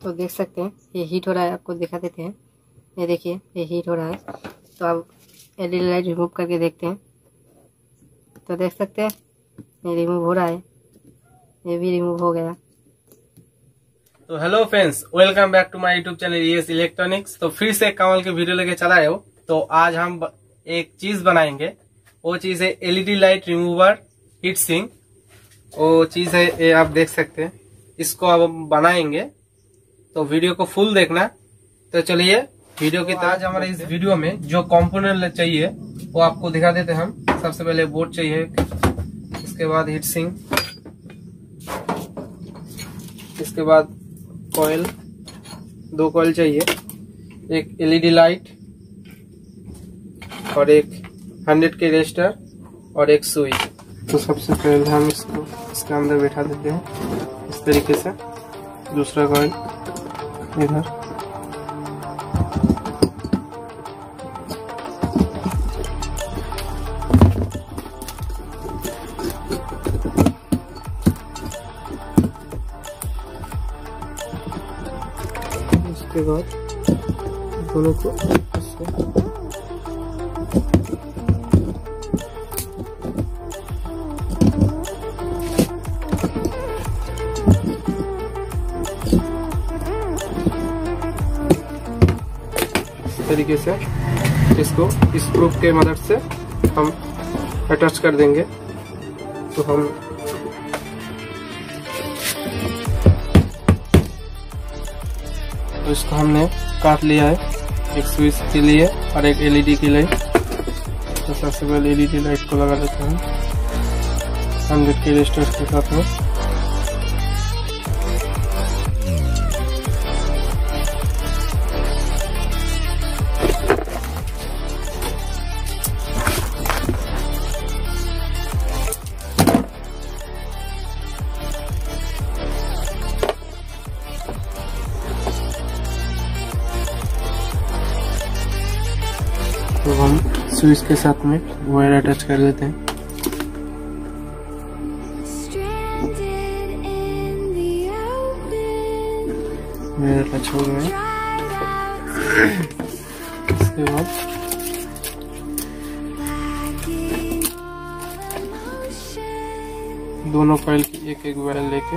तो देख सकते हैं, ये हीट हो रहा है, आपको दिखा देते हैं। ये देखिए, ये हीट हो रहा है। तो अब एलईडी लाइट रिमूव करके देखते हैं। तो देख सकते हैं, ये रिमूव हो रहा है। ये भी रिमूव हो गया। तो hello friends welcome back to my YouTube channel ES electronics तो फिर से कमल की वीडियो लेके चला हो तो आज हम एक चीज़ बनाएँगे। वो चीज़ है LED light remover heat sink वो चीज़ है, ये आप देख सकते हैं। इसको अब हम बनाएँगे। तो वीडियो को फुल देखना। तो चलिए, वीडियो की आज हमारे इस वीडियो में जो कंपोनेंट चाहिए, वो आपको दिखा देते हैं हम। सबसे पहले बोर्ड चाहिए, इसके बाद हीट सिंग इसके बाद कॉयल दो कॉयल चाहिए, एक एलईडी लाइट और एक 100 के रजिस्टर और एक सुई। तो सबसे पहले हम इसको, इसके अंदर बैठा देते हैं, इस तरीके से। दूसरा कॉयल इधर उसके बाद दोनों को तरीके से इसको, इस प्रूफ के मदद से हम अटैच कर देंगे। तो हम तो इसको हमने काट लिया है एक स्विच के लिए और एक एलईडी के लिए। तो सबसे पहले एलईडी लाइट को लगा देते हैं। हंड्रेड के रजिस्टर के साथ में। तो हम स्विच के साथ में वायर अटैच कर देते हैं अटैच हो गए इसके बाद. दोनों फ़ाइल की एक एक वायर लेके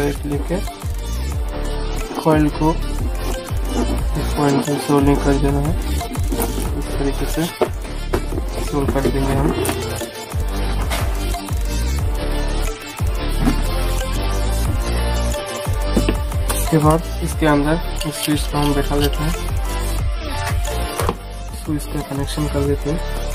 डायरेक्ट लेके कॉइल को इस पॉइंट पे सोल्डिंग कर देना है। इस तरीके से सोल कर देंगे हम। इसके बाद इसके अंदर इस स्विच को हम बैठा देते हैं। स्विच का कनेक्शन कर देते हैं।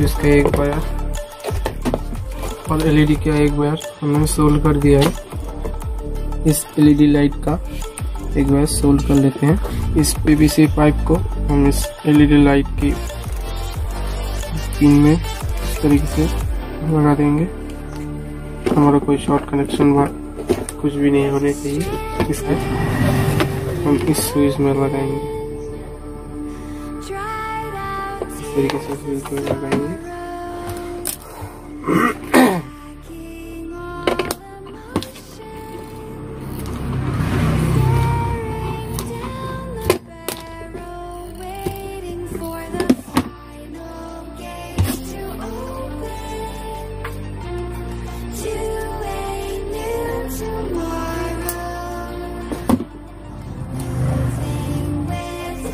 स्विच का एक वायर और एलईडी का एक वायर हमने सोल्ड कर दिया है। इस एलईडी लाइट का एक वायर सोल्ड कर लेते हैं। इस पीवीसी पाइप को हम इस एलईडी लाइट की पिन में इस तरीके से लगा देंगे। हमारा कोई शॉर्ट कनेक्शन कुछ भी नहीं होने चाहिए। इससे हम इस स्विच में लगाएँगे। तरीके से लगाएँगे।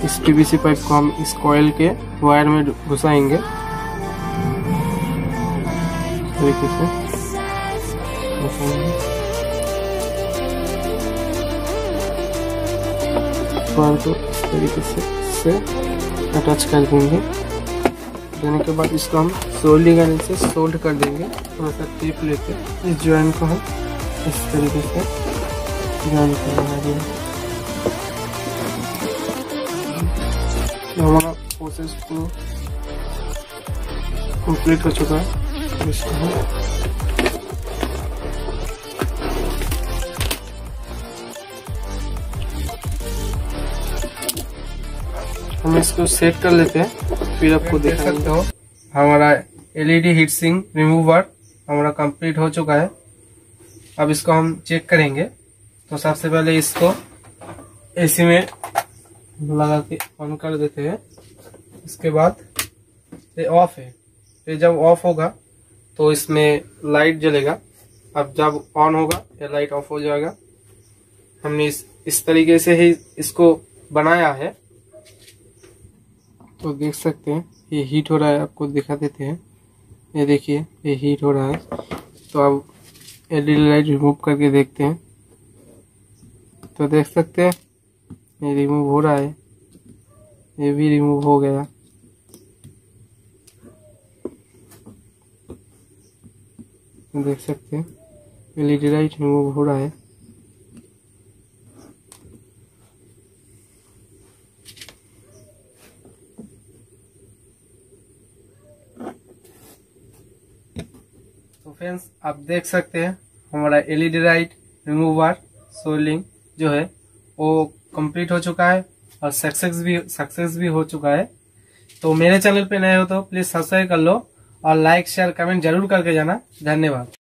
इस पीवीसी पाइप को हम इस कॉइल के वायर में घुसाएँगे। तरीके से इस तरीके से इससे अटैच कर देंगे। देने के बाद इसको हम सोल्डिंग आने से सोल्ड कर देंगे। थोड़ा सा टेप लेके इस ज्वाइन को हम इस तरीके से ज्वाइन कर देंगे हमारा प्रोसेस को कंप्लीट हो चुका है। इसको हम हम इसको सेट कर लेते हैं फिर आपको देख सकते हो हमारा एलईडी हीट सिंक रिमूवर हमारा कंप्लीट हो चुका है। अब इसको हम चेक करेंगे। तो सबसे पहले इसको एसी में लगा के ऑन कर देते हैं। इसके बाद ये ऑफ़ है। ये जब ऑफ़ होगा तो इसमें लाइट जलेगा। अब जब ऑन होगा, ये लाइट ऑफ़ हो जाएगा। हमने इस इस तरीके से ही इसको बनाया है। तो देख सकते हैं, ये हीट हो रहा है, आपको दिखा देते हैं। ये देखिए, ये हीट हो रहा है। तो अब एलईडी लाइट रिमूव करके देखते हैं। तो देख सकते हैं ये रिमूव हो रहा है। ये भी रिमूव हो गया। देख सकते हैं। एलईडी लाइट रिमूव हो रहा है। तो फ्रेंड्स आप देख सकते हैं, हमारा एलईडी लाइट रिमूवर सोलिंग जो है, वो कंप्लीट हो चुका है और सक्सेस भी सक्सेस भी हो चुका है। तो मेरे चैनल पे नए हो तो प्लीज़ सब्सक्राइब कर लो और लाइक शेयर कमेंट ज़रूर करके जाना। धन्यवाद।